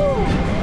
Uhul!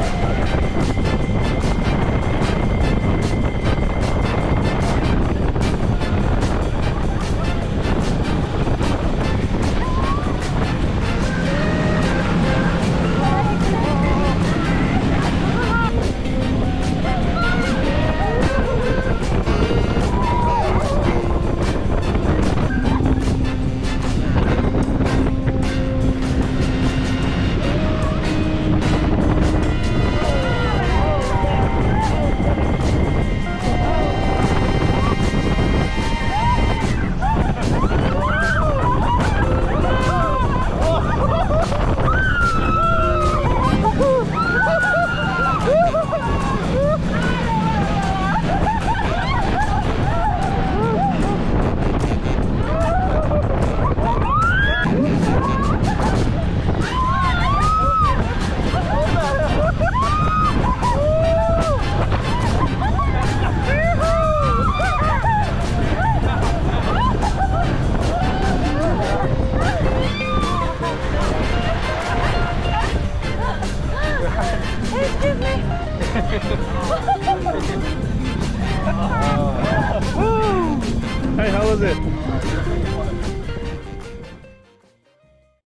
você.